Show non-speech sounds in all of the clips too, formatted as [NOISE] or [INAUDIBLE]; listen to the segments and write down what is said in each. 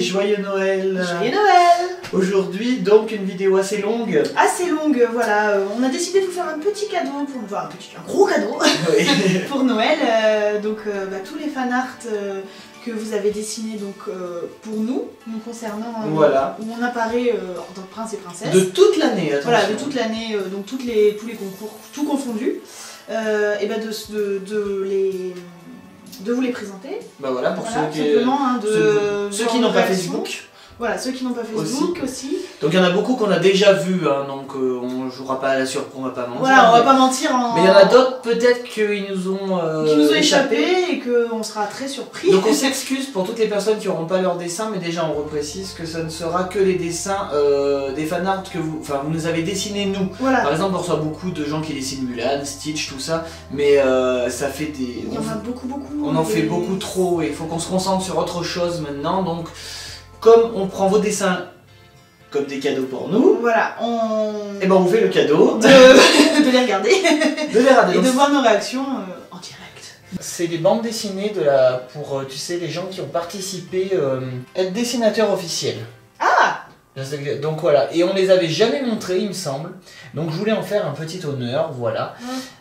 joyeux Noël Joyeux Noël Aujourd'hui, donc, une vidéo assez longue. Assez longue, voilà. euh, On a décidé de vous faire un petit cadeau, pour, enfin un, petit, un gros cadeau Oui. [LAUGHS] pour Noël. euh, donc euh, bah, tous les fan art euh, que vous avez dessinés donc, pour nous, nous concernant, Voilà. où on apparaît en tant que prince et princesse. De toute l'année, attention. Voilà, de toute l'année, donc toutes les, tous les concours, tout confondu. Et ben de, de, de les, de vous les présenter. Bah voilà, pour Voilà, ceux qui... hein, de ceux, qui n'ont pas. Facebook. Voilà, ceux qui n'ont pas Facebook aussi. Donc il y en a beaucoup qu'on a déjà vu, hein, donc euh, on jouera pas à la surprise, on va pas mentir. Voilà, on va mais- pas mentir en. Mais il y en a d'autres peut-être qu'ils nous ont... euh, qui nous ont échappé et qu'on sera très surpris. Donc on [LAUGHS] s'excuse pour toutes les personnes qui n'auront pas leur dessin, mais déjà on reprécise que ça ne sera que les dessins euh, des fanarts que vous, enfin vous nous avez dessinés nous. Voilà, Par exemple, on reçoit beaucoup de gens qui dessinent Mulan, Stitch, tout ça, mais euh, ça fait des, il y en a beaucoup, beaucoup. on en fait beaucoup trop et il faut qu'on se concentre sur autre chose maintenant. Donc comme on prend vos dessins comme des cadeaux pour nous, Voilà, on. et ben on vous fait le cadeau de, [LAUGHS] de les regarder de les rader. et de voir nos réactions euh, en direct. C'est des bandes dessinées de la, pour, euh, tu sais, les gens qui ont participé, euh, être dessinateurs officiels. Donc voilà, et on les avait jamais montrés, il me semble. Donc je voulais en faire un petit honneur, voilà.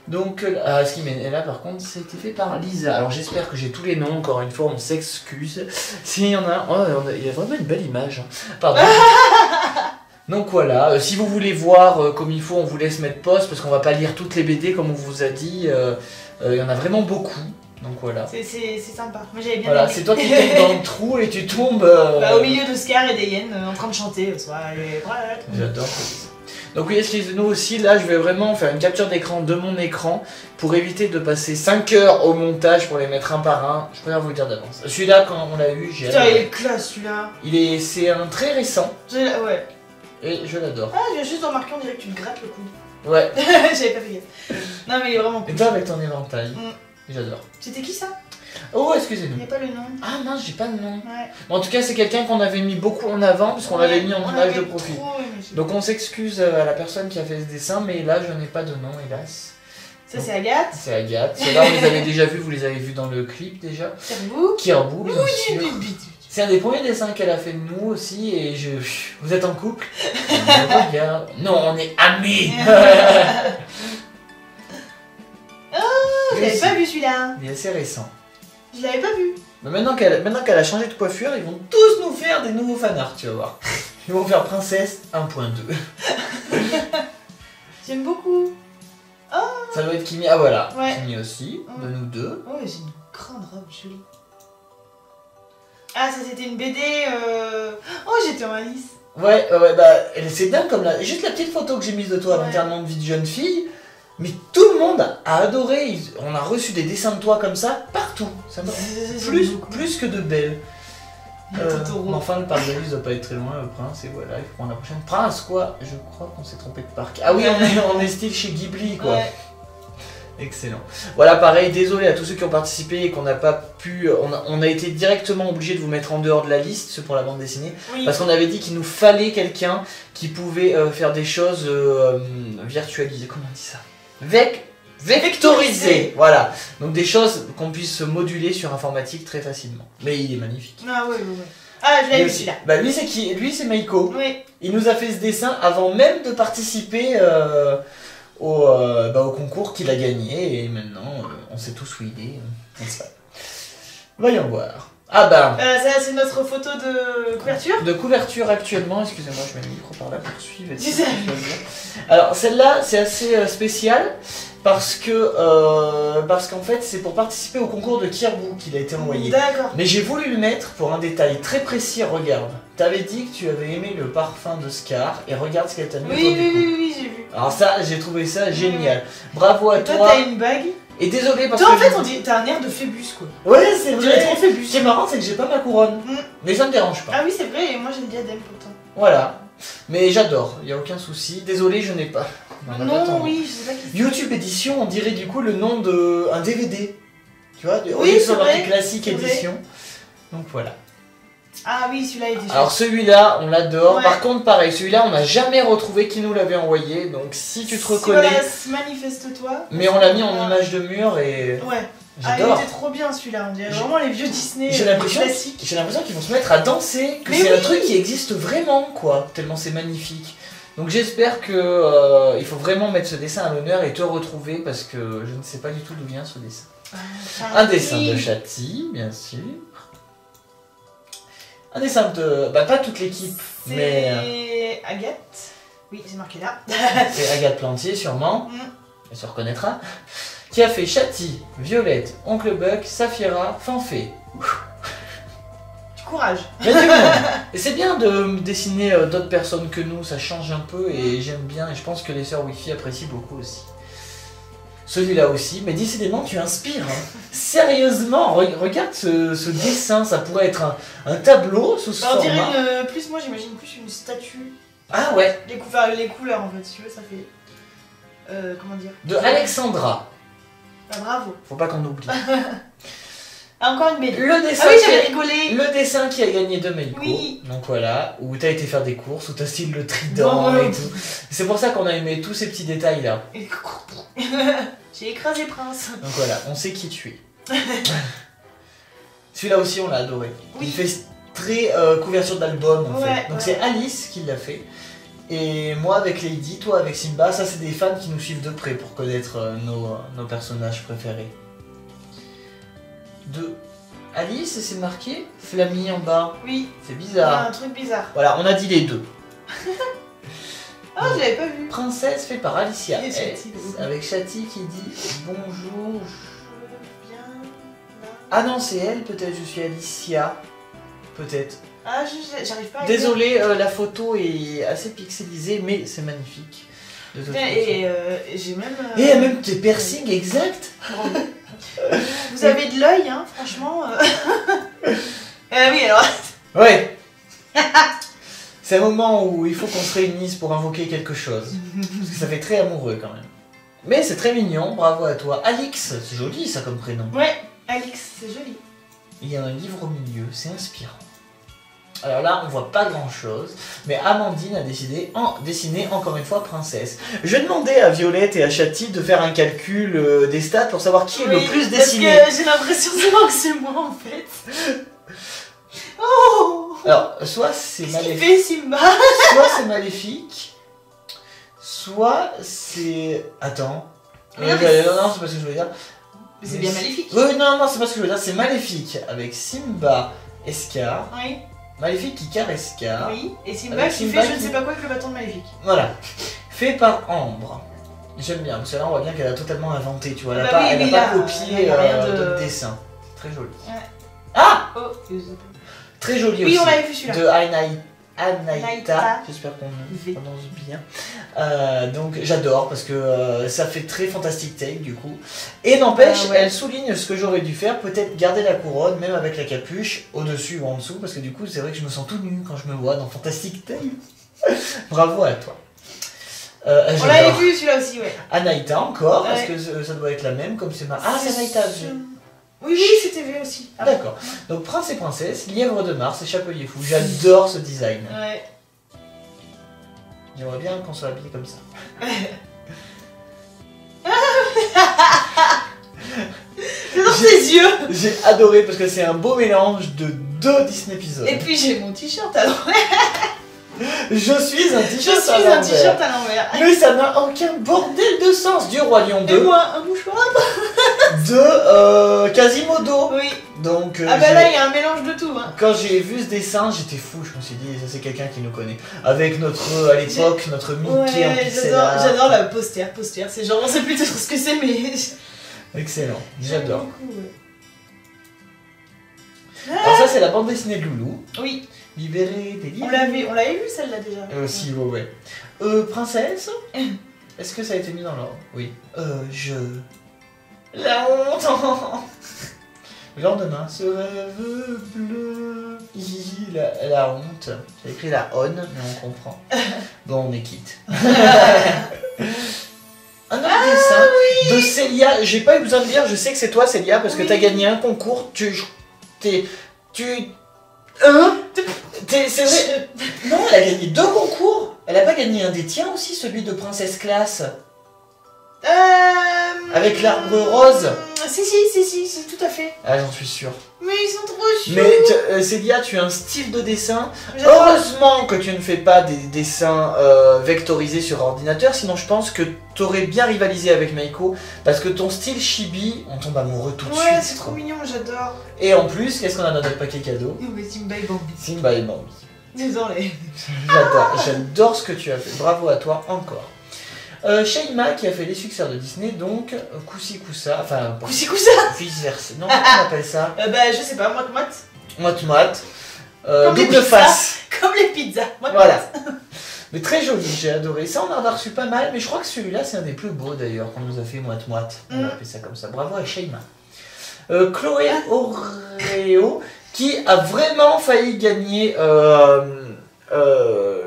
Donc euh, ah, ce qui m'est là par contre, c'était fait par Lisa. Alors j'espère que j'ai tous les noms, encore une fois, on s'excuse. S'il y en a un, oh, on a- il y a vraiment une belle image. hein. Pardon. [LAUGHS] Donc voilà, euh, si vous voulez voir euh, comme il faut, on vous laisse mettre pause parce qu'on va pas lire toutes les BD comme on vous a dit. euh, Il y en a vraiment beaucoup. Donc voilà. C'est sympa. Moi j'avais bien Voilà, aimé. c'est toi qui tombes dans le [LAUGHS] trou et tu tombes. euh, Bah, au milieu de Scar et des hyènes euh, en train de chanter. J'adore. Donc oui, excusez-nous aussi, là je vais vraiment faire une capture d'écran de mon écran pour éviter de passer 5 heures au montage pour les mettre un par un. Je préfère vous le dire d'avance. Celui-là, quand on l'a eu, j'ai Putain, il est classe celui-là. Il est, c'est un très récent Ouais. et je l'adore. Ah, j'ai juste remarqué, on dirait que tu te grattes le coude. Ouais. [LAUGHS] J'avais pas fait gaffe. Non, mais il est vraiment Et cool. toi avec ton éventail, Mm. J'adore. C'était qui ça? Oh, Il excusez-nous. n'y a pas le nom. Ah mince, j'ai pas de nom. Ouais. Bon, en tout cas, c'est quelqu'un qu'on avait mis beaucoup en avant puisqu'on l'avait mis en image de profil. trop. Donc on s'excuse euh, à la personne qui a fait ce dessin, mais là je n'ai pas de nom, hélas. Ça, c'est Agathe. C'est Agathe. Ceux-là, on les avait [LAUGHS] déjà vus, vous les avez vus dans le clip déjà. Kerbou. Kirby, bien sûr. C'est un des premiers dessins qu'elle a fait de nous aussi, et je. Vous êtes en couple Je regarde. Non, on est amis [LAUGHS] Je l'avais pas vu celui-là. Il est assez récent. Je l'avais pas vu. Mais maintenant qu'elle maintenant qu'elle a changé de coiffure, ils vont tous nous faire des nouveaux fanarts, tu vas voir. [LAUGHS] Ils vont faire Princesse 1.2. [LAUGHS] J'aime beaucoup. Ça doit être Kimi. Ah voilà, Ouais. Kimi aussi, de nous deux. Oh, j'ai une grande robe jolie. Ah, ça c'était une BD. Euh... Oh, j'étais en Alice. Ouais, ouais, bah, c'est dingue comme la. Juste la petite photo que j'ai mise de toi à Ouais. l'enterrement de vie de jeune fille. Mais tout le monde a adoré. Ils- On a reçu des dessins de toi comme ça partout. Ça m'a- plus, plus que de belles. Euh, Totoro. mais enfin, le parc de doit pas être très loin, le prince, et voilà, il faut prendre la prochaine. Prince, quoi Je crois qu'on s'est trompé de parc. Ah oui, on est, on est style chez Ghibli, quoi. Ouais. Excellent. Voilà, pareil, désolé à tous ceux qui ont participé et qu'on n'a pas pu. On a, on a été directement obligé de vous mettre en dehors de la liste, ceux pour la bande dessinée, Oui. parce qu'on avait dit qu'il nous fallait quelqu'un qui pouvait euh, faire des choses euh, virtualisées. Comment on dit ça? Vec Vectorisées Voilà. Donc des choses qu'on puisse moduler sur informatique très facilement. Mais il est magnifique. Ah, ouais, ouais, ouais. Ah, je vu aussi. celui-là. Bah lui c'est qui? Lui c'est Maiko. Oui. Il nous a fait ce dessin avant même de participer euh, au, euh, bah, au concours qu'il a gagné et maintenant euh, on sait tous où il est. n'est-ce pas Voyons voir. Ah bah Euh, ça, c'est notre photo de couverture. de couverture actuellement, excusez-moi je mets le micro par là pour suivre. [LAUGHS] Alors celle-là c'est assez euh, spécial parce que euh, parce qu'en fait c'est pour participer au concours de Kirbu qu'il a été envoyé. D'accord. Mais j'ai voulu le mettre pour un détail très précis, regarde. T'avais dit que tu avais aimé le parfum de Scar et regarde ce qu'elle t'a mis Oui, oui, oui, oui, j'ai vu. Alors ça, j'ai trouvé ça génial. Bravo à Et toi, toi. t'as une bague? Et désolé parce Toi, en que... fait, on dit, t'as un air de Phébus, quoi. Ouais, c'est vrai. trop Phébus. Ce qui est marrant, c'est que j'ai pas ma couronne. Mm. Mais ça me dérange pas. Ah oui, c'est vrai, et moi j'ai le diadème pourtant. Voilà. Mais j'adore, il a aucun souci. Désolé, je n'ai pas. En Non, tant. oui, je sais pas qui c'est. YouTube édition, on dirait du coup le nom de un DVD. Tu vois, Oui, c'est vrai, des classiques c'est vrai. édition. Donc voilà. Ah oui, celui-là est déjà. Alors celui-là, on l'adore. Ouais. Par contre, pareil, celui-là, on n'a jamais retrouvé qui nous l'avait envoyé. Donc si tu te reconnais, Voilà, manifeste-toi. mais on l'a mis en image de mur et Ouais. Ah, il J'adore. était trop bien celui-là, on dirait vraiment les vieux Disney J'ai euh, l'impression classiques. j'ai l'impression qu'ils vont se mettre à danser, que c'est un truc qui existe vraiment, quoi, tellement c'est magnifique. Donc j'espère que euh, il faut vraiment mettre ce dessin à l'honneur et te retrouver parce que je ne sais pas du tout d'où vient ce dessin. Ah, Un dessin de. Chati, bien sûr. Un dessin de. Bah, pas toute l'équipe, mais. euh, C'est Agathe. Oui, c'est marqué là. [LAUGHS] C'est Agathe Plantier, sûrement. Mm. Elle se reconnaîtra. Qui a fait Chati, Violette, Oncle Buck, Saphira, Fanfé. Du courage. A du. [LAUGHS] Et c'est bien de dessiner euh, d'autres personnes que nous, ça change un peu et j'aime bien. Et je pense que les sœurs Wi-Fi apprécient beaucoup aussi. Celui-là aussi, mais décidément tu inspires. hein. Sérieusement, re- regarde ce, ce dessin, ça pourrait être un, un tableau sous ce On dirait une, plus, moi j'imagine plus une statue. Ah ouais, Les, cou- les couleurs en fait, si tu veux, ça fait. Euh, comment dire? De Alexandra. Ah, bravo. Faut pas qu'on oublie. [LAUGHS] Ah, encore une BD. Le dessin, Ah oui, j'avais rigolé. le dessin qui a gagné deux Meiko. Oui. Donc voilà, où t'as été faire des courses, où t'as style le trident et tout. C'est pour ça qu'on a aimé tous ces petits détails là. [LAUGHS] J'ai écrasé Prince. Donc voilà, on sait qui tu es. [LAUGHS] Celui-là aussi, on l'a adoré. Oui. Il fait très euh, couverture d'album en Ouais, fait. Donc ouais. c'est Alice qui l'a fait. Et moi avec Lady, toi avec Simba, ça c'est des fans qui nous suivent de près pour connaître euh, nos, nos personnages préférés. De Alice, et c'est marqué Flammy en bas. Oui, C'est il y a bizarre. un truc bizarre. Voilà, on a dit les deux. [LAUGHS] Ah, je l'avais pas vu. Princesse fait par Alicia avec Chati qui dit bonjour. Je viens là. Ah non, c'est elle peut-être, je suis Alicia. Peut-être. Ah, j'arrive pas à Désolé, euh, la photo est assez pixelisée, mais c'est magnifique. de toute. Et, euh, j'ai même. euh, Et y a même tes piercings exacts. [LAUGHS] Vous avez de l'œil, hein, franchement. euh. [LAUGHS] Euh, oui, alors. Ouais [LAUGHS] C'est un moment où il faut qu'on se réunisse pour invoquer quelque chose. Parce que ça fait très amoureux quand même. Mais c'est très mignon, bravo à toi. Alix, c'est joli ça comme prénom. Ouais, Alix, c'est joli. Il y a un livre au milieu, c'est inspirant. Alors là, on voit pas grand chose, mais Amandine a décidé en dessiner encore une fois princesse. Je demandais à Violette et à Chati de faire un calcul euh, des stats pour savoir qui est le plus parce dessiné. que j'ai l'impression que c'est moi en fait. Oh Alors, soit c'est maléfique, soit c'est maléfique, soit c'est. Attends. Mais Euh, non, mais- non, non, c'est pas ce que je voulais dire. Mais c'est bien maléfique. Oui, non, non, c'est pas ce que je veux dire. C'est maléfique avec Simba et Scar. Oui, Maléfique qui caresse Scar. oui. Et Simba qui Simba fait je ne sais pas quoi avec le bâton de maléfique. Voilà. Fait par Ambre. J'aime bien, parce que là on voit bien qu'elle a totalement inventé, tu vois. Elle n'a Bah pas, oui, elle a oui, pas là, copié euh, de- d'autres dessins. Très joli. Ouais. Ah Oh, Très joli oui, aussi. on l'avait vu celui-là. de Anaï- Anaïta. J'espère qu'on prononce bien. Euh, donc j'adore parce que euh, ça fait très fantastique take du coup. Et n'empêche, Ah ouais. elle souligne ce que j'aurais dû faire, peut-être garder la couronne, même avec la capuche, au-dessus ou en dessous, parce que du coup c'est vrai que je me sens tout nu quand je me vois dans Fantastic Tale. [LAUGHS] Bravo à toi. Euh, On j'adore. l'avait vu celui-là aussi, ouais. Anaïta encore, parce que ça doit être la même, comme c'est ma... Ah, c'est Anaïta V. Oui, oui, c'était V aussi. Ah, D'accord. Donc Prince et Princesse, Lièvre de Mars et Chapelier Fou. J'adore ce design. Ouais. J'aimerais bien qu'on soit habillé comme ça. [LAUGHS] C'est dans ses yeux J'ai adoré parce que c'est un beau mélange de deux Disney épisodes. Et puis j'ai mon t-shirt à l'envers. Je suis un Je t-shirt suis à un l'envers. t-shirt à l'envers. Mais ça n'a aucun bordel de sens. Du Roi Lion Et 2, moi, un mouchoir de euh, Quasimodo. Oui. Donc, euh, Ah bah là, il y a un mélange de tout. Hein. quand j'ai vu ce dessin, j'étais fou. Je me suis dit, ça c'est quelqu'un qui nous connaît. Avec notre, à l'époque, notre Mickey en pixel j'adore, art. j'adore la poster, poster. C'est genre, on sait plus trop ce que c'est, mais. [LAUGHS] Excellent. J'adore. ouais. Alors ça c'est la bande dessinée de Loulou. Oui, Libéré des livres. on l'avait, on l'avait vu celle-là déjà. Euh, si, ouais, ouais. Euh, princesse? [LAUGHS] Est-ce que ça a été mis dans l'ordre? Oui. Euh, je... La honte Le lendemain, ce rêve bleu... La, la honte. J'ai écrit la honne, mais on comprend. [LAUGHS] Bon, on est quitte. [LAUGHS] Un autre dessin de Célia. J'ai pas eu besoin de dire, je sais que c'est toi Célia, parce que Oui. t'as gagné un concours. Tu... T'es... Tu... Hein? C'est vrai Non, elle a gagné deux concours Elle a pas gagné un des tiens aussi, celui de Princesse Classe Euh... Avec l'arbre rose Si, si, si, si, si, tout à fait. Ah, j'en suis sûr. Mais ils sont trop chou Mais euh, Célia, tu as un style de dessin. Heureusement que tu ne fais pas des dessins euh, vectorisés sur ordinateur, sinon je pense que tu aurais bien rivalisé avec Meiko, parce que ton style chibi, on tombe amoureux tout de Ouais, suite. c'est trop mignon, j'adore. Et en plus, qu'est-ce qu'on a dans notre paquet cadeau? Oh, mais Simba et Bambi. Simba et Bambi. Désolé. J'adore, j'adore ce que tu as fait. Bravo à toi encore. Euh, Shaima qui a fait les succès de Disney, donc euh, Koussi Koussa, enfin Coussi coussa vice versa. Non, comment on appelle ça [LAUGHS] euh, Bah, je sais pas, moi, moi, Moite moite. Euh, Comme double face. [LAUGHS] comme les pizzas. Moi, Voilà. Mais très joli, j'ai adoré. Ça, on en a reçu pas mal, mais je crois que celui-là, c'est un des plus beaux d'ailleurs, qu'on nous a fait moite-moite. On Mm. va appeler ça comme ça. Bravo à Shaima. Euh, Chloé Oreo, qui a vraiment failli gagner euh, euh,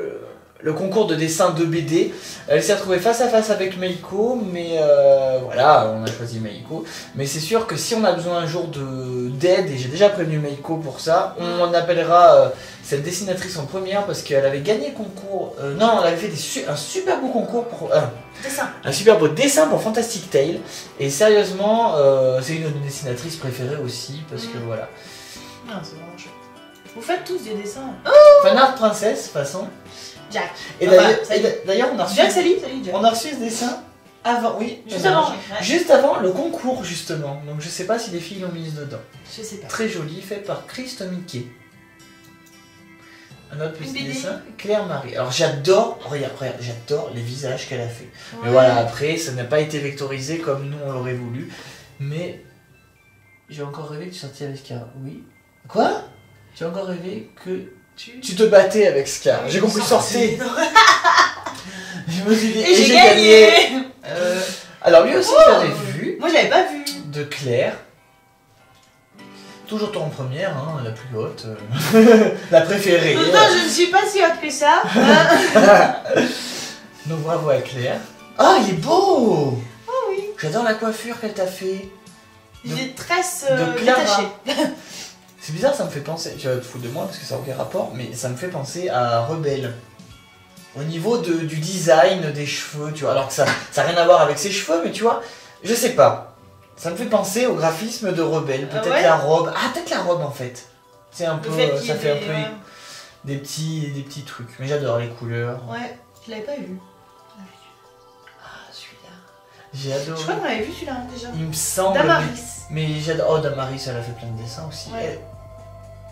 le concours de dessin de BD. Elle s'est retrouvée face à face avec Meiko, mais euh, voilà, on a choisi Meiko. Mais c'est sûr que si on a besoin un jour de d'aide, et j'ai déjà prévenu Meiko pour ça, on appellera euh, cette dessinatrice en première parce qu'elle avait gagné le concours. euh, non, elle avait fait des su- un super beau concours pour. euh, Dessin. un super beau dessin pour Fantastic Tale. Et sérieusement, euh, c'est une de nos dessinatrices préférées aussi parce que voilà. Non, c'est vraiment chouette. Vous faites tous des dessins. Art princesse, façon. Jack. Et Enfin, d'ailleurs- on a reçu. Jack, salut, salut, Jack. On a reçu ce dessin avant, oui, Juste avant. ouais. Juste avant le concours, justement. Donc je sais pas si les filles l'ont mise dedans. Je sais pas. Très joli, fait par Christ Mickey. Un autre petit BD. dessin, Claire Marie. Alors j'adore, regarde, regarde, j'adore les visages qu'elle a fait. Mais voilà, après, ça n'a pas été vectorisé comme nous on l'aurait voulu. Mais j'ai encore rêvé que tu sortais avec Scar. Oui. Quoi? As encore rêvé que Tu... tu te battais avec Scar. J'ai compris sortez. [LAUGHS] Et dit, j'ai gagné Euh, Alors lui aussi, Oh j'avais vu Moi, j'avais pas vu. de Claire. Toujours toi en première, hein, la plus haute, euh, [LAUGHS] la préférée. Non, je ne suis pas si haute que ça. Hein [LAUGHS] Donc bravo à Claire. Ah, il est beau oh oui. J'adore la coiffure qu'elle t'a fait. Des tresses euh, de Clara. C'est bizarre, ça me fait penser, tu vas te foutre de moi parce que ça n'a aucun rapport, mais ça me fait penser à Rebelle. Au niveau de, du design des cheveux, tu vois, alors que ça n'a rien à voir avec ses cheveux, mais tu vois, je sais pas. Ça me fait penser au graphisme de Rebelle, Ah peut-être ouais la robe. Ah, peut-être la robe en fait. C'est un peu, fait ça ait fait un peu ouais. des petits, des petits trucs. Mais j'adore les couleurs. Ouais, je l'avais pas vu. Ah, celui-là. J'ai adoré. Je crois qu'on l'avait vu celui-là déjà. Il me semble. Damaris. Mais j'adore. Oh, Damaris, elle a fait plein de dessins aussi. Ouais. Elle...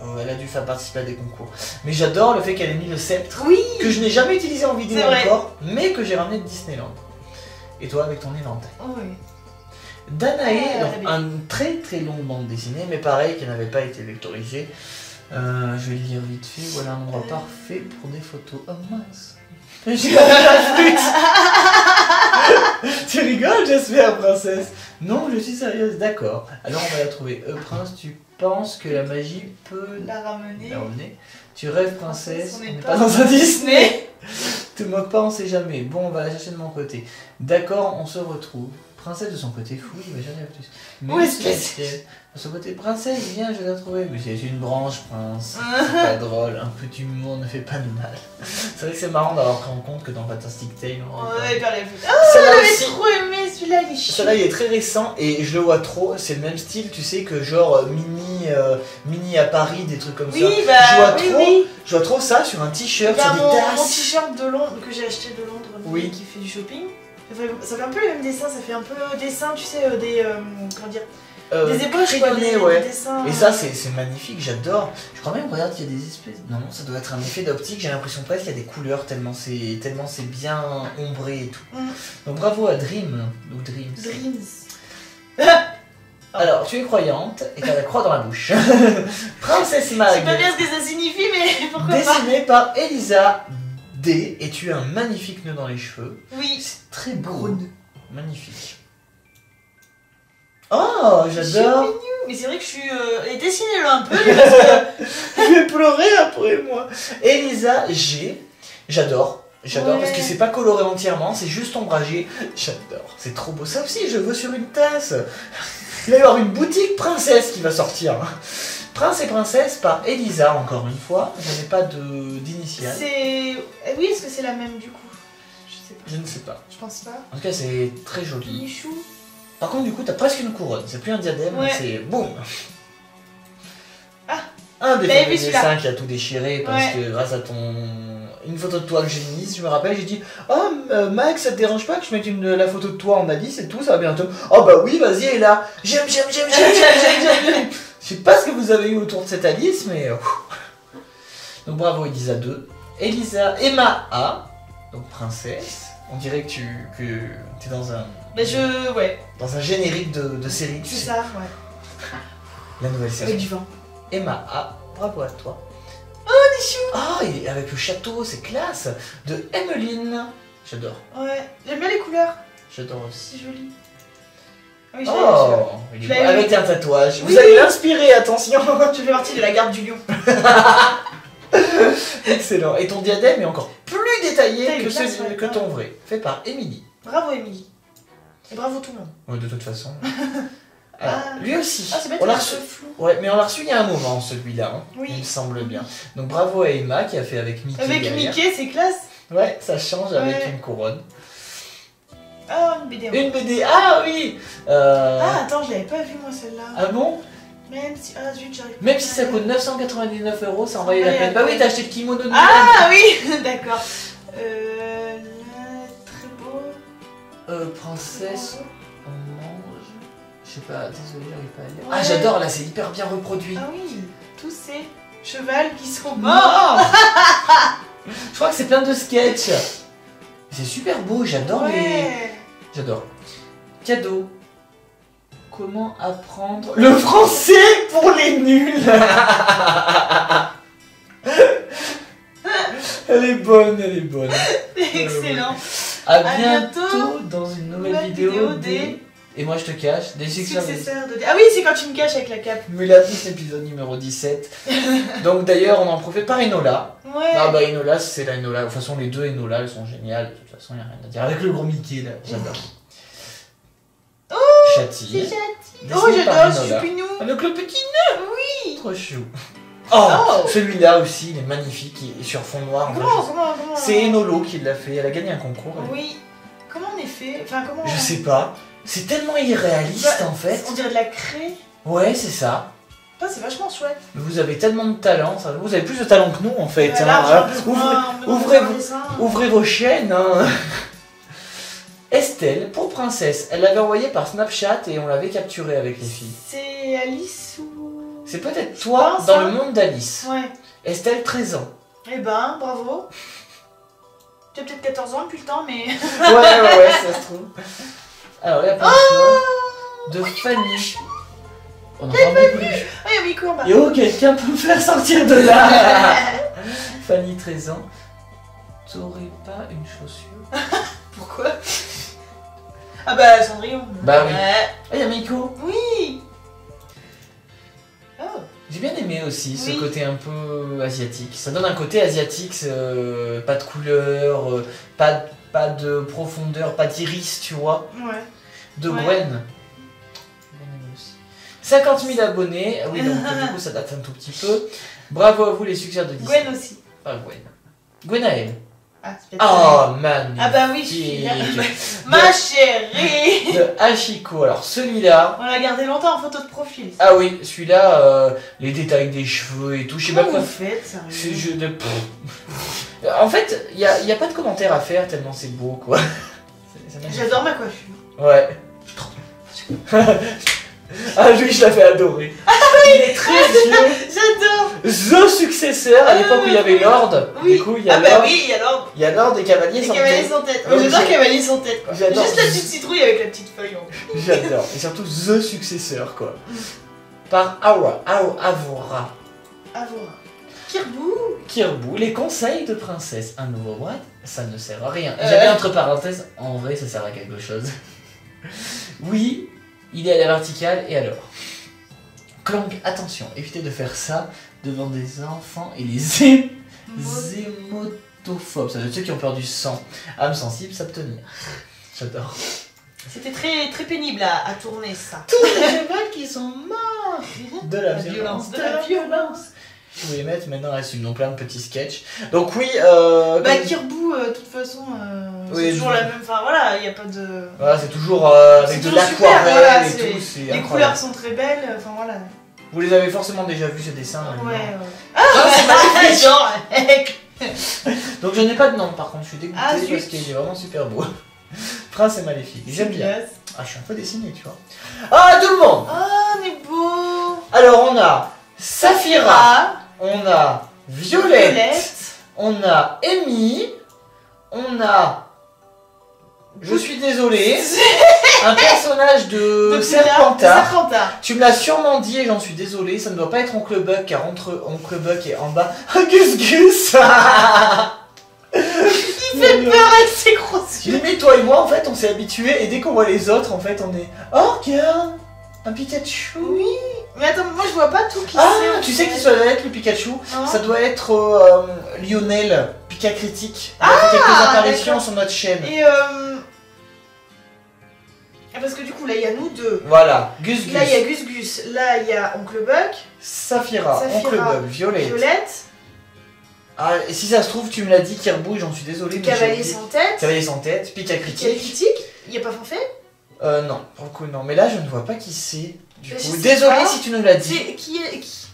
oh, elle a dû faire participer à des concours. Mais j'adore le fait qu'elle ait mis le sceptre, Oui que je n'ai jamais utilisé en vidéo encore, mais que j'ai ramené de Disneyland. Et toi avec ton éventail. Oh oui. Danae, Ah, un très très long bande dessinée, mais pareil, qui n'avait pas été vectorisé. Euh, je vais le lire vite fait. Voilà un endroit Euh. parfait pour des photos. Oh mince J'ai Tu rigoles, j'espère, princesse? Non, je suis sérieuse, d'accord. Alors on va la trouver. Euh, prince, tu penses que la magie peut La ramener. la ramener Tu rêves, princesse on n'est pas pas dans un [LAUGHS] Disney Te moque pas, on sait jamais. Bon, on va la chercher de mon côté. D'accord, on se retrouve. Princesse de son côté fou, il va jamais plus. Mais Où est-ce son côté, princesse, viens, je vais la trouver. Mais c'est une branche, prince. [LAUGHS] C'est pas drôle. Un peu d'humour ne fait pas de mal. C'est vrai que c'est marrant d'avoir pris en compte que dans Fantastic Tale, on pas- par les Ah, j'avais trop aimé celui-là, il est. Celui-là, il est très récent et je le vois trop. C'est le même style, tu sais, que genre euh, mini, euh, mini à Paris, des trucs comme ça. Oui, bah Je vois oui, trop oui. Je vois trop ça sur un t-shirt, sur des mon, mon tasses. t-shirt de Londres que j'ai acheté de Londres, Oui. qui fait du shopping. Ça fait, ça fait un peu le même dessin, ça fait un peu dessin, tu sais, euh, des, euh, comment dire, Euh, des ébauches, quoi, des, des ouais. dessins. Et ça, c'est magnifique, j'adore. Je crois même, regarde, il y a des espèces. Non, non, ça doit être un effet d'optique. J'ai l'impression presque qu'il y a des couleurs tellement c'est tellement c'est bien ombré et tout. Mm. Donc bravo à Dream ou Dreams. Dreams. [LAUGHS] Alors, tu es croyante et tu as la croix dans la bouche. [LAUGHS] Princesse Je sais pas Mag, bien ce que ça signifie, mais [LAUGHS] pourquoi pas dessinée par Elisa D. Et tu as un magnifique nœud dans les cheveux. Oui. C'est très beau. Magnifique. Oh, j'adore. Mais c'est vrai que je suis. Euh... Et dessinez-le un peu. [LAUGHS] Je vais pleurer après moi. Elisa G. J'adore. J'adore Ouais. parce que c'est pas coloré entièrement, c'est juste ombragé. J'adore. C'est trop beau. Ça aussi, je veux sur une tasse. Il va y avoir une boutique princesse qui va sortir. Prince et princesse par Elisa, encore une fois. Je n'ai pas de d'initiale. C'est. eh Oui, est-ce que c'est la même du coup? Je sais pas. Je ne sais pas. Je pense pas. En tout cas, c'est très joli. Michou? Par contre, du coup, t'as presque une couronne. C'est plus un diadème, Ouais. c'est boum. Ah. Un des fameux dessins qui a tout déchiré parce Ouais. que grâce à ton une photo de toi que j'ai mise, je me rappelle, j'ai dit "Oh euh, Max, ça te dérange pas que je mette une la photo de toi en Alice et tout, ça va bientôt." "Oh bah oui, vas-y, et là, j'aime j'aime j'aime j'aime j'aime j'aime j'aime." Je sais pas ce que vous avez eu autour de cette Alice mais euh. Donc bravo Elisa 2. Elisa Emma A. Donc princesse. On dirait que tu que es dans un Bah je. Ouais, dans un générique de, de série. tu c'est ça, ouais. [LAUGHS] La nouvelle série. Avec du vin. Emma A, bravo à toi. Oh, des choux Ah, et avec le château, c'est classe. De Emmeline. J'adore. Ouais, j'aime bien les couleurs. J'adore aussi. C'est joli. Ah oui. Oh, il est avec un tatouage. Vous Oui. allez l'inspirer, attention. [LAUGHS] Je fais partie de la garde du lion. [LAUGHS] Excellent. Et ton diadème est encore plus détaillé que, classe, celui- ouais. que ton vrai. Fait par Émilie. Bravo, Émilie. Et bravo tout le monde. Ouais, de toute façon. Alors, [LAUGHS] Ah. lui aussi. Ah, c'est bête, on l'a reçu. flou. Ouais, mais on l'a reçu il y a un moment, celui-là. hein. Oui. Il me semble bien. Donc bravo à Emma qui a fait avec Mickey. Avec derrière. Mickey, c'est classe. Ouais, ça change avec une couronne. Ah, une BD. Une BD, ah oui Euh, Ah, attends, je l'avais pas vu moi celle-là. Ah bon? Même si. Ah, zut, Même si ça coûte 999 euros, ça en valait la peine. Bah oui, t'as acheté le kimono de. Ah oui, [LAUGHS] d'accord. Euh. Euh, princesse, on mange. Je sais pas, désolé, j'arrive pas à lire. Ah, j'adore, là, c'est hyper bien reproduit. Ah oui, tous ces chevals qui sont morts. [LAUGHS] Je crois que c'est plein de sketchs. C'est super beau, j'adore les. J'adore. Cadeau. Comment apprendre le français pour les nuls [LAUGHS] Elle est bonne, elle est bonne. [LAUGHS] Excellent. À À bientôt, dans une nouvelle vidéo, des... Et moi je te cache, des successeurs. Successeur de. Ah oui, c'est quand tu me caches avec la cape. Mulatis épisode numéro 17. [LAUGHS] Donc d'ailleurs on en profite par Enola. Ouais. Ah bah Enola c'est la Enola. De toute façon les deux Enola elles sont géniales. De toute façon il a rien à dire. Avec le gros Mickey là, j'adore. C'est gentil. Dessiné Oh, j'adore ce Enola. chupinou. Avec le petit nœud Oui. Trop chou. Oh, Oh. Celui-là aussi il est magnifique, il est sur fond noir. Comment, comment, comment C'est Enolo qui l'a fait, elle a gagné un concours. elle. Oui. Comment on est fait Enfin, comment. Je sais pas. C'est tellement irréaliste Bah, en fait. On dirait de la craie. Ouais, c'est ça. C'est vachement chouette. Vous avez tellement de talent, ça- vous avez plus de talent que nous en fait. Ouais, hein. là, j'ai ouvrez, vos- ouvrez chaînes. hein. [LAUGHS] Estelle, pour princesse, elle l'avait envoyé par Snapchat et on l'avait capturé avec les filles. C'est Alice ou. C'est peut-être toi dans le monde d'Alice. Ouais. Estelle, 13 ans. Eh ben, bravo. Tu as peut-être 14 ans depuis le temps, mais. Ouais, ouais, ouais, [LAUGHS] ça se trouve. Alors, la prochaine Oh de Fanny. On entend beaucoup de Ah, il y a Miko en bas. Yo, quelqu'un peut me faire sortir de là [LAUGHS] Fanny, 13 ans. T'aurais pas une chaussure? [LAUGHS] Pourquoi? Ah bah, Cendrillon. Bah oui. Ouais. Ah, y'a Miko Oui. Oh. J'ai bien aimé aussi ce Oui. côté un peu asiatique. Ça donne un côté asiatique, euh, pas de couleur, euh, pas, de- pas de profondeur, pas d'iris, tu vois. Ouais. De Ouais. Gwen. J'ai bien aimé aussi. 50 000 abonnés, Ah oui, donc du coup ça date un tout petit peu. Bravo à vous les succès de Disney. Gwen aussi. Pas Gwen. Gwenaël. Ah, Oh, magnifique. Ah bah oui, je suis là. [LAUGHS] [LAUGHS] Ma chérie De Hachiko. Alors celui-là. On l'a gardé longtemps en photo de profil. Ah oui, celui-là, euh, les détails des cheveux et tout, je sais pas quoi. vous faites, C'est sérieux je de. Pff. En fait, il n'y a, y a pas de commentaire à faire tellement c'est beau quoi. [LAUGHS] J'adore ma coiffure. Ouais. Ah oui, je l'avais adoré. il est très vieux. J'adore The successeur, à l'époque où il y avait Lord. Oui. Du coup, il y a Ah bah Lord. oui, il y a Lord. Il y a Lord et Cavalier sans tête. sans tête. Ah oui, J'adore cavaliers sans tête. quoi. Juste la petite citrouille avec la petite feuille en haut. [LAUGHS] J'adore. Et surtout The Successeur quoi. Par Aura. Avora. Voir. Kirbou Kirbou, les conseils de princesse. Un nouveau boîte, ça ne sert à rien. Euh. J'avais entre parenthèses, en vrai, ça sert à quelque chose. [LAUGHS] oui, il est à la verticale, et alors? Clang, attention, évitez de faire ça devant des enfants et les [LAUGHS] é- hématophobes, ça veut dire ceux qui ont peur du sang. Âme sensible, s'abstenir. J'adore. C'était très, très pénible à, à tourner ça. Tous les chevaux qui sont morts de la, La violence, de la violence. Je voulais mettre maintenant là-dessus, donc plein de petits sketchs. Donc oui, euh, Bah, Kirbou, euh, de toute façon, euh, Oui, c'est toujours la même. Enfin voilà, il n'y a pas de. voilà, c'est toujours euh, avec C'est de l'aquarelle voilà, et c'est- tout, c'est Les incroyable. couleurs sont très belles, enfin voilà. Vous les avez forcément déjà vus ces dessins. Ouais, ouais. Ah, c'est [LAUGHS] magnifique. Genre, [LAUGHS] Donc je n'ai pas de nom par contre, je suis dégoûté Ah, parce qu'il est vraiment super beau. [LAUGHS] Prince est magnifique, j'aime bien. Ah, je suis un peu dessiné, tu vois. Ah, tout le monde Oh, on est beau Alors on a Saphira, Ah, on a Violette, Violette. on a Amy, on a. Je suis désolé, [LAUGHS] un personnage de Donc, Serpentard. Serpentard. Tu me l'as sûrement dit et j'en suis désolé, ça ne doit pas être Oncle Buck car entre Oncle Buck et en bas. [LAUGHS] Gus Gus [LAUGHS] Il fait peur avec ses gros yeux. Limite, toi et moi, en fait, on s'est habitués et dès qu'on voit les autres, en fait, on est. Oh, regarde Un Pikachu Oui. Mais attends, moi je vois pas tout qui Ah, tu sais qui ça doit être le Pikachu? Non. Ça doit être euh, Lionel, Pika Critique. Il a fait quelques Ah, apparitions sur notre chaîne. Et euh. ah, Parce que du coup, là il y a nous deux. Voilà, Gus Gus, Là il y a Gus Gus, là il y a Oncle Buck, Saphira, Saphira, Oncle Buck, Violette. Violette, Ah, et si ça se trouve, tu me l'as dit, Kirbou, j'en suis désolé. Cavalier sans tête, Cavalier sans tête, Pika Critique. critique Il y a pas Fanfait Euh, non, pour le coup, non. Mais là, je ne vois pas qui c'est. Du coup, désolé si tu nous l'as dit. C'est qui est qui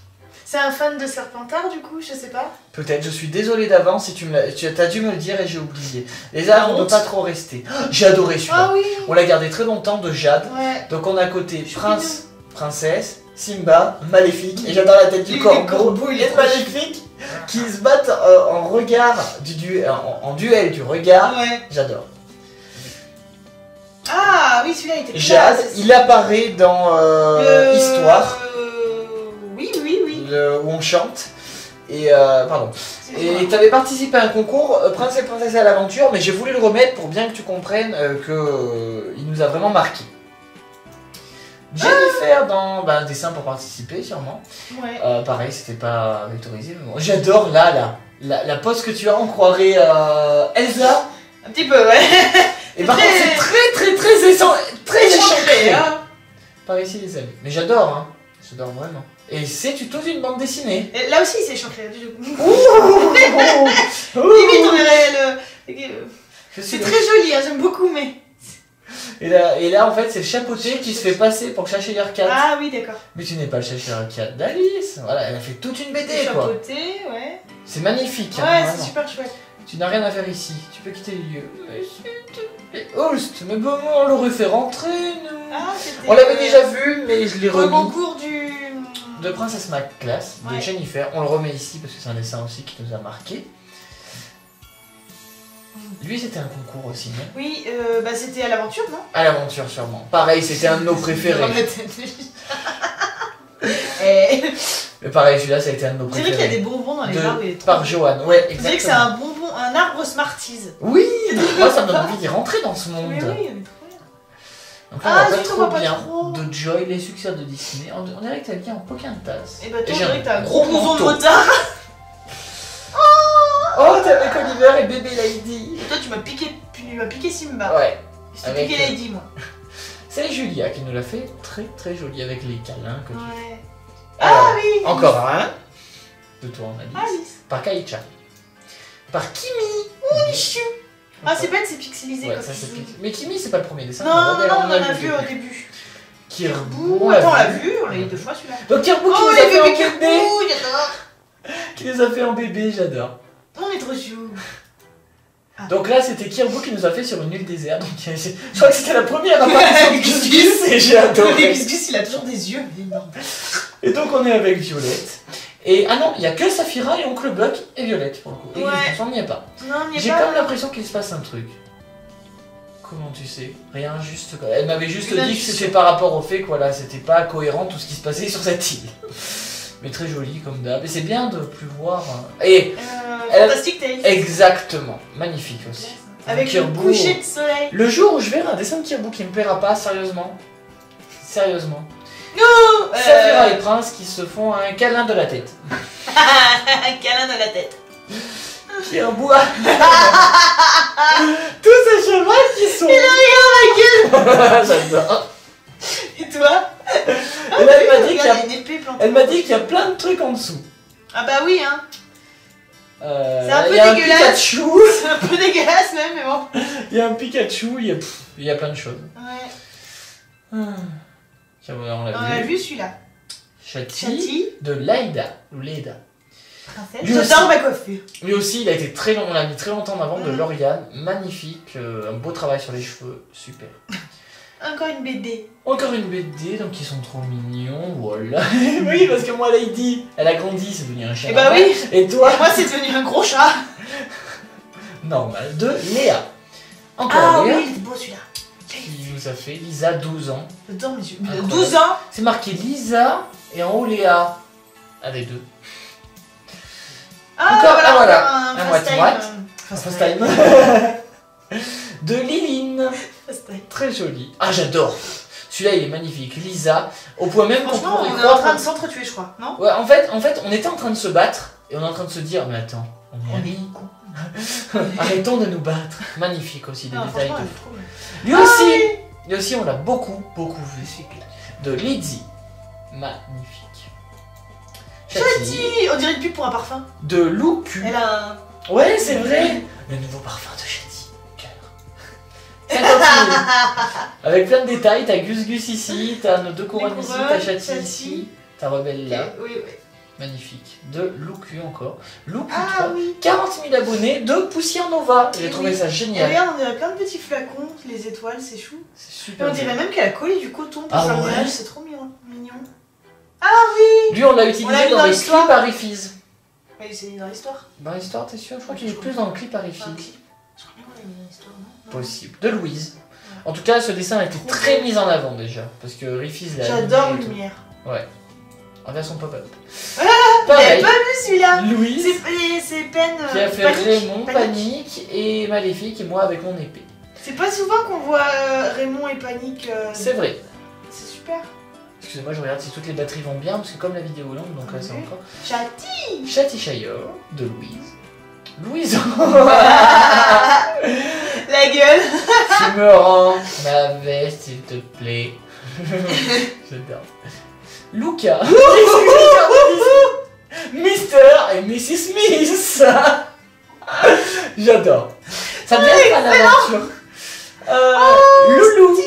C'est un fan de Serpentard du coup, je sais pas. Peut-être, je suis désolé d'avance si tu me l'as. Tu as dû me le dire et j'ai oublié. Les arts La ne pas trop rester. [GASPS] J'ai adoré celui-là. Ah oui. On l'a gardé très longtemps de Jade. Ouais. Donc on a à côté Prince, Princesse, Simba, Maléfique. Et j'adore la tête du corbeau. corbeau, il est Maléfique qui se battent euh, en regard du du- en, en duel du regard. Ouais. J'adore. Ah oui, celui-là il était Jade, classe. il apparaît dans euh, Le- Histoire, Oui, oui, oui. le- où on chante. Et euh, pardon. Et tu avais participé à un concours euh, Prince et Princesse à l'aventure, mais j'ai voulu le remettre pour bien que tu comprennes euh, que euh, il nous a vraiment marqué. Jennifer dans bah, un dessin pour participer sûrement. Ouais. Euh, pareil, c'était pas autorisé. mais bon. J'adore là, là, la, la pose que tu as, on croirait euh, Elsa. Un petit peu, ouais. [LAUGHS] Et par contre, c'est très très très très échancré. hein. Par ici les amis. Mais j'adore, hein. J'adore vraiment. Et c'est toute une bande dessinée. Et Là aussi, c'est chancré. du coup. Ouh [LAUGHS] Limite, on dirait le. C'est très joli, hein, j'aime beaucoup, mais. Et là, et là, en fait, c'est le chapeauté qui se fait passer pour chercher Cat. Ah oui, d'accord. Mais tu n'es pas le chercheur Cat d'Alice. Voilà, elle a fait toute une BD, quoi. Chapeauté, ouais. C'est magnifique. hein, Ouais, c'est super chouette. Tu n'as rien à faire ici. Tu peux quitter le lieu. Mais. Host, mais bon, on l'aurait fait rentrer, nous. Ah, on l'avait euh, déjà vu, mais je l'ai Au remis. concours du. De Princesse Class, de Ouais. Jennifer. On le remet ici parce que c'est un dessin aussi qui nous a marqué. Lui, c'était un concours aussi, non Oui, euh, bah c'était à l'aventure, non? À l'aventure, sûrement. Pareil, c'était un de nos préférés. [LAUGHS] [LAUGHS] Eh, Mais pareil, celui-là, ça a été un de nos On dirait qu'il y a préférés. des bonbons dans les De- arbres. et. Par Johan, ouais, exactement. dirait que c'est un bonbon, un arbre Smarties. Oui, moi ça me donne envie d'y rentrer dans ce monde. Mais oui, on est trop bien. Donc là, Ah, on pas on trop pas bien trop. de Joy, les succès de Disney. On, on dirait que t'as bien en Pocahontas. Et bah, toi, Et on dirait que t'as un gros blouson de motard. [LAUGHS] Oh, t'es avec Oliver et bébé Lady. Et toi, tu m'as piqué, tu m'as piqué Simba. Ouais, Je t'ai piqué euh, Lady, moi. [LAUGHS] c'est Julia qui nous l'a fait très très joli avec les câlins que tu Ouais. Alors, Ah oui Encore un de toi en Alice. Alice. Par Kaïcha. Par Kimi. Oh, chou. Ah, c'est bête, c'est pixelisé Ouais, comme ça. Mais Kimi, c'est pas le premier dessin. Non, on non, non, on en a vu au début. Kirbou, attends, on l'a vu, on l'a eu deux fois celui-là. Donc Kirbou qui Oh, nous les a fait en bébé. Qui nous a fait en bébé, j'adore. On est trop chou. Donc là, c'était Kirbou qui nous a fait sur une île déserte. Donc, je crois que c'était la première apparition de [LAUGHS] Gus et j'ai adoré. [LAUGHS] Gus, il a toujours des yeux énormes. Et donc on est avec Violette. Et ah non, il y a que Saphira et Oncle Buck et Violette pour le coup. Et Ouais. On n'y est pas. J'ai n'y quand même l'impression qu'il se passe un truc. Comment tu sais? Rien, juste. quoi. Elle m'avait juste Une dit que c'était par rapport au fait que voilà, c'était pas cohérent tout ce qui se passait sur cette île. [LAUGHS] Mais très joli comme d'hab. Et c'est bien de plus voir. hein. Et Euh, Elle- exactement, magnifique aussi. Avec le coucher de soleil. Le jour où je verrai un dessin de Kirbou qui me plaira pas, sérieusement. Sérieusement. Euh, Saphira et Prince qui se font un câlin de la tête. [LAUGHS] Un câlin dans la tête. Kirbou [LAUGHS] a... Tous ces chevaux qui sont... [LAUGHS] J'adore. Et toi? Et là, elle m'a dit qu'il y a Regarde, il y a une épée plantée. Elle m'a dit qu'il y a plein de trucs en dessous. Ah bah oui, hein. Euh, C'est un peu il y a dégueulasse. C'est un peu dégueulasse même, mais bon. il y a un Pikachu, il y a, pff, il y a plein de choses. Ouais. Ah. Tiens, voilà, on On l'a a vu. vu celui-là. Chati Chati, de Laïda, ou princesse. Lui aussi. J'adore ma coiffure. Lui aussi, il a été très long, on l'a mis très longtemps en avant, de Mhm. Lauriane. Magnifique, euh, un beau travail sur les cheveux, super. [LAUGHS] Encore une BD. Encore une BD, donc ils sont trop mignons, voilà. [LAUGHS] oui, parce que moi, Lady, elle a grandi, c'est devenu un chien. Et bah oui. Et toi, moi, c'est devenu un gros chat. [LAUGHS] normal, de Léa. Encore Ah Léa, oui, il est beau celui-là. qui nous a fait Lisa, 12 ans. Yeux. Incroyable. 12 ans. C'est marqué Lisa, et en haut Léa. Avec deux. Ah, Encore- voilà, ah, voilà. un Un first time. moite-moite. First time. [LAUGHS] de Liline. First time. Très joli. Ah, j'adore. Celui-là, il est magnifique. Lisa, au point même qu'on pourrait on est en train de s'entretuer, je crois, non Ouais, en fait, en fait, on était en train de se battre et on est en train de se dire, mais attends, on est On amis. est con. [LAUGHS] Arrêtons de nous battre. Magnifique aussi, des Non, détails de. Lui Ah aussi, oui. Lui aussi, on l'a beaucoup, beaucoup vu. De Lizzie. Magnifique. Chati. On dirait une pub pour un parfum. De Loucu. Elle a un. Ouais, c'est vrai. Le nouveau parfum de Chati. Cœur. 50 000. Avec plein de détails, t'as Gus Gus ici, t'as nos deux couronnes ici, t'as Chati. ici, t'as Rebelle là. Oui, oui. Magnifique. De Loucu encore. Loucu Ah 3. oui. 40 000 abonnés de Poussière Nova. J'ai Oui, trouvé oui. ça Et génial. regarde, on dirait plein de petits flacons, les étoiles, c'est chou. C'est Et super. on dirait même qu'elle a collé du coton pour Ah faire ouais c'est trop mignon. mignon. Lui, on l'a utilisé On l'a vu dans, dans le l'histoire. clip Arifiz. Oui, c'est dans l'histoire. Dans l'histoire, t'es sûr? Je crois Ouais, qu'il est plus dans le clip Arifiz. Enfin, un clip. Je crois qu'on mis dans l'histoire, non? Possible. De Louise. En tout cas, ce dessin a été Trop très mis en avant déjà. Parce que Rifiz l'a. J'adore et. Lumière. En version pop-up. Pareil. pas vu celui-là. Louise C'est peine. qui a euh, fait panique, Raymond, panique. Panique et Maléfique et moi avec mon épée. C'est pas souvent qu'on voit euh, Raymond et Panique. euh, C'est vrai. C'est super. Excusez-moi, je regarde si toutes les batteries vont bien parce que comme la vidéo est longue, donc là c'est encore. Chati. Châtillshire de Louise. Louise [LAUGHS] La gueule. Tu me rends ma veste, s'il te plaît. [LAUGHS] J'adore. Luca. [LAUGHS] Mister et Mrs. Smith. J'adore. Ça être à l'aventure. Euh, Loulou.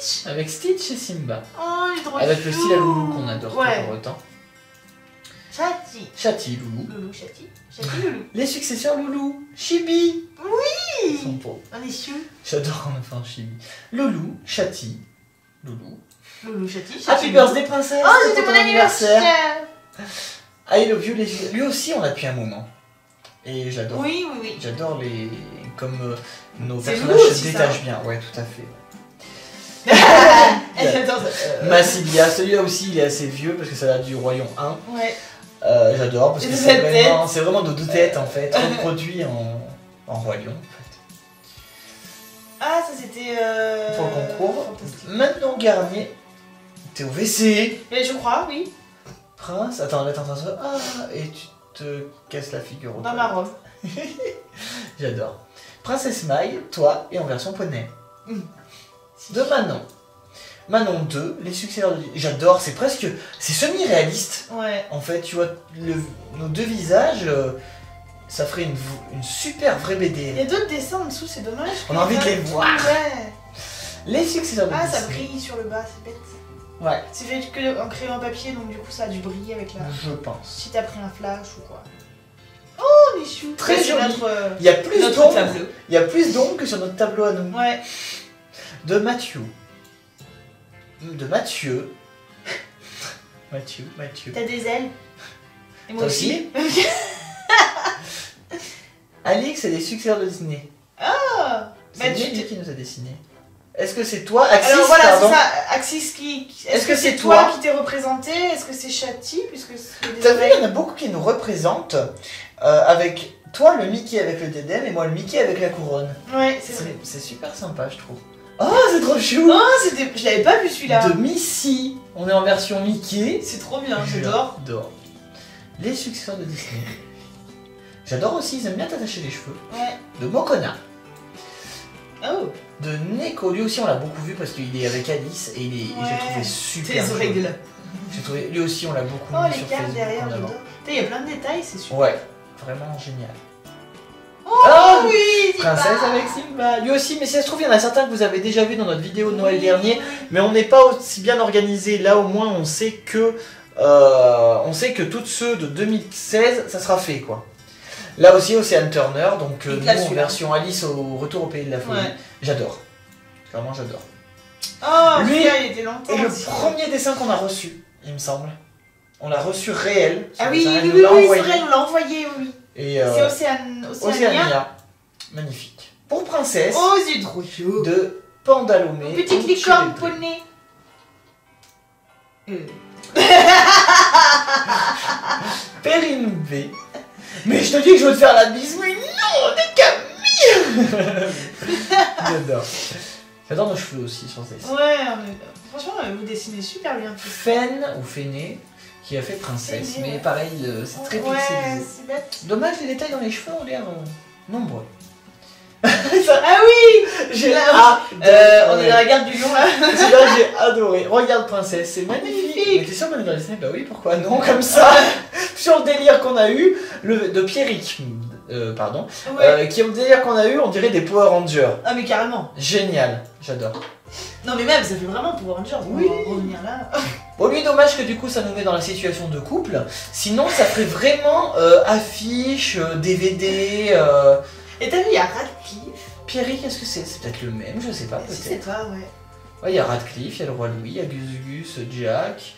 Stitch. Avec Stitch et Simba. Oh, il Avec le style à Loulou qu'on adore Ouais. pour autant. Chati. Chati, Loulou. Loulou, Chati. Chati, Loulou. Les successeurs Loulou. Chibi. Oui. sont pauvres. On est chou. J'adore en enfin Chibi. Loulou. Chati. Loulou. Loulou, Chati. Chati. Happy birthday princesse Oh, c'était mon anniversaire. I love you, les... lui aussi on l'a depuis un moment. Et j'adore. Oui, oui, oui. J'adore les. Comme euh, nos personnages se détachent bien. Ouais, tout à fait. [LAUGHS] Euh, Massilia, celui-là aussi il est assez vieux parce que ça date du Royaume 1. Ouais. Euh, j'adore parce que c'est vraiment, c'est vraiment de deux têtes en fait, [LAUGHS] reproduit en, en Lion. En fait. Ah, ça c'était. Euh... Pour le concours. Fantastique. Maintenant Garnier, t'es au WC. Mais je crois, oui. Prince, attends, de se- Ah, et tu te casses la figure Dans ma robe. [LAUGHS] J'adore. Princesse Maille, toi, et en version poney. Mm. De Manon. Manon 2, les successeurs de... J'adore, c'est presque... C'est semi-réaliste. Ouais. En fait, tu vois, le- nos deux visages, euh, ça ferait une, super vraie Il BD. y a d'autres dessins en dessous, c'est dommage. On a envie de les voir. Ouais. Les successeurs de Ah, ça Disney. brille sur le bas, c'est bête. Ouais, C'est fait que en crayon papier, donc du coup ça a dû briller avec la. je pense. Si t'as pris un flash ou quoi. Oh, Michou Très c'est joli. notre, euh, Il y a plus d'ombre. tableau. Il y a plus d'ombre que sur notre tableau à nous. Ouais. De Mathieu. De Mathieu. [LAUGHS] Mathieu, Mathieu. T'as des ailes. Et moi Toi aussi. [LAUGHS] Alix et les successeurs de Disney. Ah C'est Bah, t'es- qui nous a dessiné. Est-ce que c'est toi, Axis, Alors voilà, c'est ça. Axis qui. Est-ce que c'est toi toi qui t'es représenté? Est-ce que c'est Chati Puisque T'as vu, il y en a beaucoup qui nous représentent euh, avec toi le Mickey avec le dédème et moi le Mickey avec la couronne. Ouais, c'est vrai. C'est super sympa, je trouve. Oh, c'est trop chou Oh, c'était. Je l'avais pas vu celui-là. De Missy, on est en version Mickey. C'est trop bien, j'adore. J'adore. Les successeurs de Disney. J'adore aussi, ils aiment bien t'attacher les cheveux. Ouais. De Mokona. Oh, De Neko, lui aussi on l'a beaucoup vu parce qu'il est avec Alice et il est, et Ouais. j'ai trouvé t'es super les oreilles de joli. là. J'ai trouvé, lui aussi on l'a beaucoup Oh, mis les sur cartes derrière. Il y a plein de détails, c'est super. Ouais, vraiment génial. Oh Ah, oui, Simba. Princesse avec Simba. Lui aussi, mais si ça se trouve, il y en a certains que vous avez déjà vu dans notre vidéo de Noël dernier. Mais on n'est pas aussi bien organisé. Là, au moins, on sait que, euh, on sait que tous ceux de 2016, ça sera fait, quoi. Là aussi, Océane Turner, donc euh, nous, en version Alice au Retour au Pays de la Folie. Ouais. J'adore. Vraiment, j'adore. Oh, Lui il était longtemps. Et le aussi. premier dessin qu'on a reçu, il me semble, on l'a reçu réel. Ah oui, oui, oui, oui, c'est vrai, on l'a envoyé, oui. Et euh, C'est Océane, Océania. Océania. Magnifique. Pour princesse Oh, c'est trop chaud. de Pandalomé. Petite licorne poney. Euh. [LAUGHS] Perrine B. Mais je te dis que je veux te faire la bise, mais non, des Camille [LAUGHS] J'adore. J'adore nos cheveux aussi sur ce dessin. Ouais, on est- franchement, euh, vous dessinez super bien Fen ou Féné qui a fait princesse, Féné, mais ouais. pareil, le- c'est très Ouais, pixelisé. c'est bête. Dommage, les détails dans les cheveux ont l'air euh, nombreux. [LAUGHS] Ah oui J'ai Là, adoré. euh, On est dans la garde du lion là. [LAUGHS] Celui-là, j'ai adoré. Regarde Princesse, c'est magnifique. Mais t'es sûr qu'on est dans Disney Bah oui, pourquoi non [LAUGHS] Comme ça, sur le délire qu'on a eu, le, de Pierrick, euh, pardon, Ouais. euh, qui au délire qu'on a eu, on dirait des Power Rangers. Ah, mais carrément. Génial, j'adore. Non, mais même, ça fait vraiment Power Rangers. On Oui. va revenir là. Bon, lui, dommage que du coup, ça nous met dans la situation de couple. Sinon, ça ferait vraiment affiche, DVD. Et t'as vu, il y a Radcliffe. Pierrick, est-ce que c'est C'est peut-être le même, je sais pas, c'est peut-être. pas, ouais. Ouais, il y a Radcliffe, il y a le roi Louis, il y a Gus Gus, Jack.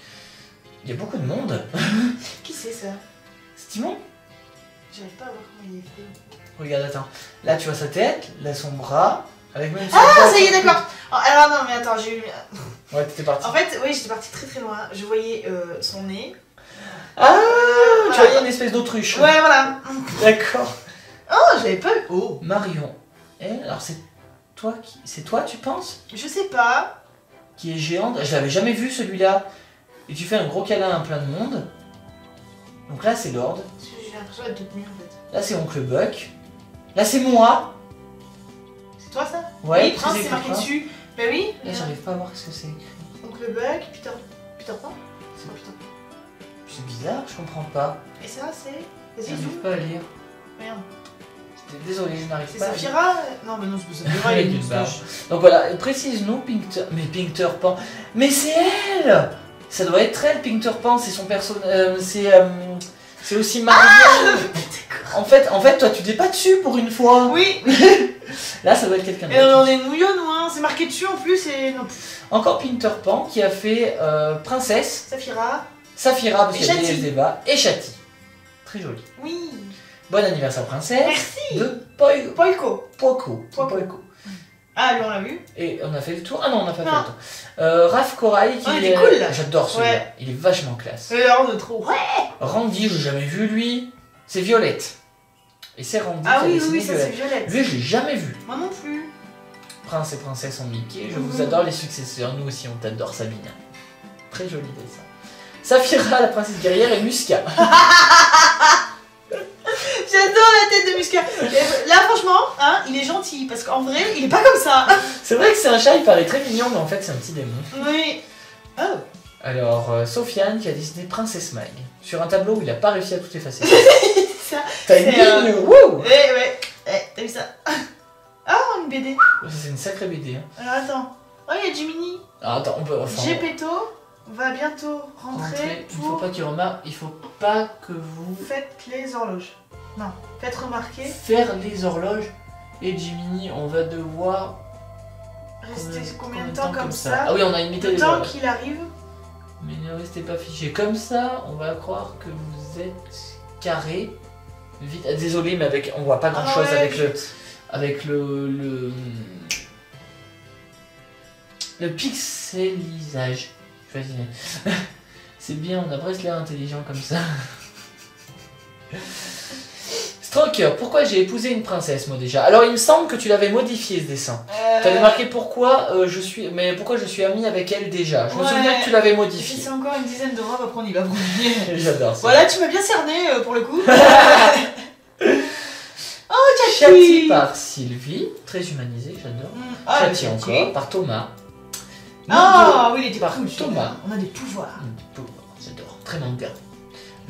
Il y a beaucoup de monde. [LAUGHS] Qui c'est ça? C'est Timon J'arrive pas à voir comment il est fait. Regarde, attends. Là, tu vois sa tête, là, son bras, avec même Ah, ça y est, d'accord. Oh, alors, non, mais attends, j'ai eu. Ouais, t'étais parti. En fait, oui, j'étais partie très très loin. Je voyais euh, son nez. Ah, tu Voilà. voyais une espèce d'autruche. Ouais, voilà. D'accord. Oh, je l'avais pas eu. Oh. Marion. Elle, alors c'est toi qui. C'est toi, tu penses? Je sais pas. Qui est géante Je l'avais jamais vu celui-là. Et tu fais un gros câlin à plein de monde. Donc là, c'est Lord. Parce que J'ai l'impression nue en fait. Là, c'est Oncle Buck. Là, c'est moi. C'est toi ça? Ouais, Oui, Prince, c'est marqué dessus. Bah oui. Là, j'arrive pas à voir ce que c'est écrit. Donc le bug, Peter. Peter Pan? C'est pas Peter Pan. C'est bizarre, je comprends pas. Et ça, c'est? Vas-y, J'arrive pas à lire. Merde. Désolé, je n'arrive pas. Saphira Non, mais non, c'est pas Saphira, [LAUGHS] il a une moustache. Donc voilà, précise-nous, Pinkter... Mais Pinkter Pan... Mais c'est elle Ça doit être elle, Pinkter Pan, c'est son personnage... c'est... euh, C'est aussi Marion [LAUGHS] En fait, en fait, toi, tu t'es pas dessus pour une fois Oui, [LAUGHS] Là, ça doit être quelqu'un et on d'autre. est nouillons, nous, hein. C'est marqué dessus en plus, et non. Encore Pinkter Pan, qui a fait euh, Princesse, Saphira Saphira, parce qu'il y a des débats, et Chati. Très joli. Oui. Bon anniversaire, Princesse. Merci. De Poi- Poiko. Poco. Poco. Poco. Ah, lui, on l'a vu. Et on a fait le tour. Ah non, on n'a pas Non. fait le tour. Euh, Raph Corail, qui Ah, il est. cool, là. J'adore celui-là. Ouais. Il est vachement classe. Et alors, on est trop. Ouais. Randy, je l'ai jamais vu lui. C'est Violette. Et c'est Randy Ah qui a oui, oui, dessiné oui, ça c'est Violette. Violette. Lui, je l'ai jamais vu. Moi non plus. Prince et princesse en Mickey. Je vous Mhm. adore les successeurs. Nous aussi, on t'adore, Sabine. Très joli dessin. Saphira, la princesse guerrière, et Musca. [LAUGHS] J'adore la tête de Musca. Et Là, franchement, hein, il est gentil parce qu'en vrai, il est pas comme ça. [LAUGHS] c'est vrai que c'est un chat, il paraît très mignon, mais en fait, c'est un petit démon. Oui. Oh. Alors, euh, Sofiane qui a dessiné Princesse Mag. Sur un tableau où il a pas réussi à tout effacer. [LAUGHS] T'as une C'est, euh, Wouh Eh ouais. Eh, t'as vu ça [LAUGHS] Ah, une BD. Ça, C'est une sacrée BD. Hein. Alors attends. Oh, il y a Jiminy. Alors, attends, on peut. Enfin, Gepetto va bientôt rentrer rentrer. Il faut pas qu'il remarque. Il faut pas que vous faites les horloges. Non, faites remarquer. faire les horloges. Et Jiminy, on va devoir. Restez combien de temps comme ça Ah oui, on a imité Le temps qu'il arrive. Mais ne restez pas fiché comme ça. On va croire que vous êtes carré. Vite. ah, Désolé, mais avec, on voit pas grand chose Ah ouais, avec le, avec le, le, le pixelisage. Vas-y. [LAUGHS] C'est bien, on a presque l'air intelligent comme ça. [LAUGHS] Stroker, pourquoi j'ai épousé une princesse, moi déjà? Alors il me semble que tu l'avais modifié ce dessin. Euh, Tu avais marqué pourquoi euh, je suis, mais pourquoi je suis ami avec elle déjà? Je me Ouais. souviens que tu l'avais modifié. c'est encore une dizaine de mois, après on y va. [LAUGHS] J'adore ça. Voilà, tu m'as bien cerné euh, pour le coup. [LAUGHS] [LAUGHS] oh, Chati par Sylvie, très humanisé, j'adore. Mm. Ah, Chati le encore par Thomas. Ah, oui, il était Par cool. Thomas. On a des pouvoirs. Mm, J'adore, très manga.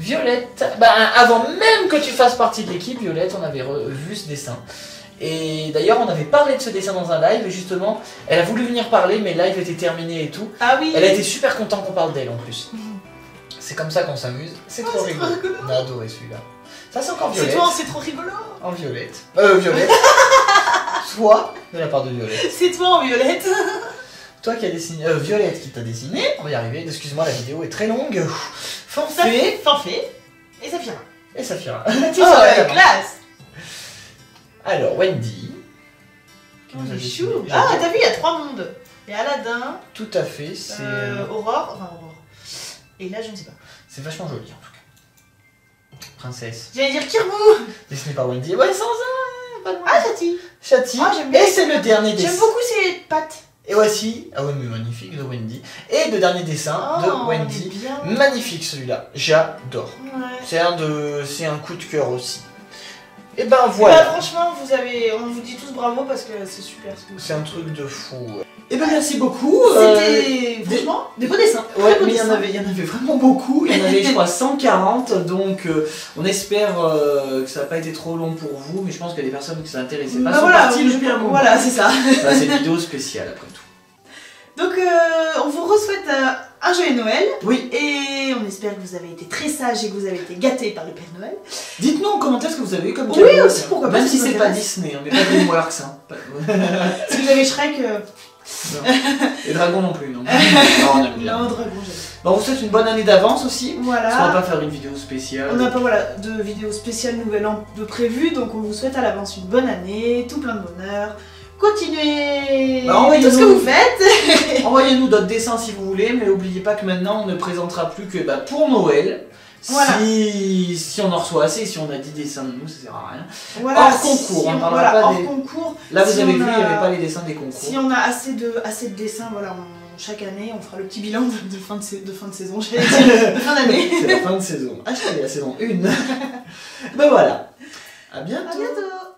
Violette, bah, avant même que tu fasses partie de l'équipe, Violette, on avait vu ce dessin. Et d'ailleurs, on avait parlé de ce dessin dans un live, et justement, elle a voulu venir parler, mais le live était terminé et tout. Ah oui Elle a été super contente qu'on parle d'elle en plus. C'est comme ça qu'on s'amuse, c'est trop Oh, c'est rigolo. trop rigolo. On a adoré celui-là. Ça, c'est encore C'est Violette. toi, c'est trop rigolo En violette. Euh, Violette. [LAUGHS] Toi, de la part de Violette. C'est toi en violette [LAUGHS] Toi qui as dessiné. Euh, Violette qui t'a dessiné. On va y arriver. Excuse-moi, la vidéo est très longue. Ça Fanfé fait, Fanfé et Saphira. et Saphira. [LAUGHS] Tu Ah, ouais, classe Alors, Wendy. Oh, nous a dessiné. chou. Ah, t'as vu, il y a trois mondes. Il y a Aladdin, Tout à fait, c'est euh, Aurore, enfin Aurore. Et là, je ne sais pas. c'est vachement joli en tout cas. Princesse. J'allais dire Kirmou Dessiné par Wendy. Ouais, sans un, pas loin. Ah, Tati Châti. Ah, j'aime bien. et c'est le dernier J'aime dessin. beaucoup ses pattes. Et voici, ah ouais, mais magnifique de Wendy. Et le dernier dessin Oh, de est Wendy. bien. Magnifique celui-là, j'adore. Ouais. C'est un de, c'est un coup de cœur aussi. Et ben Bah, voilà, franchement, vous avez, on vous dit tous bravo parce que c'est super ce que vous c'est un truc de fou. Et ben merci beaucoup. euh, C'était franchement des. Ouais, mais il y, en avait, il y en avait vraiment beaucoup. Il y en avait, je crois, [LAUGHS] 140. Donc, euh, on espère euh, que ça n'a pas été trop long pour vous. Mais je pense qu'il y a des personnes qui s'intéressaient pas Bah sont voilà, parties je- depuis un moment. voilà, c'est ça. [LAUGHS] Bah, c'est une vidéo spéciale après tout. Donc, euh, on vous re-souhaite euh, un joyeux Noël Oui, et on espère que vous avez été très sages et que vous avez été gâtés par le Père Noël. dites-nous en commentaire ce que vous avez eu comme Oui, cadeau. aussi, pourquoi pas, Même si c'est pas. Disney, hein, mais pas DreamWorks. Hein. Si vous avez Shrek, Et Dragon non plus, non. [LAUGHS] Non, on aime bien. non, dragon, j'aime. Bon, on vous souhaite une bonne année d'avance aussi. Parce qu'on va Voilà. pas faire une vidéo spéciale. On n'a pas voilà, de vidéo spéciale Nouvel An de prévu, donc on vous souhaite à l'avance une bonne année, tout plein de bonheur. Continuez Bah, envoyez-nous- tout ce que vous faites. [LAUGHS] Envoyez-nous d'autres dessins si vous voulez, mais n'oubliez pas que maintenant on ne présentera plus que bah, pour Noël. Voilà. Si, si on en reçoit assez, si on a 10 dessins de nous, ça sert à rien. Voilà, Hors concours, on parlera voilà, pas hors des- concours. Là, vous Si avez on vu, il n'y avait pas les dessins des concours. Si on a assez de, assez de dessins, voilà, on- chaque année, on fera le petit bilan de, fin, de, sa- de fin de saison, j'allais dire, [LAUGHS] de fin d'année. C'est la fin de saison. Ah, je la saison 1. [LAUGHS] ben voilà. À bientôt. À bientôt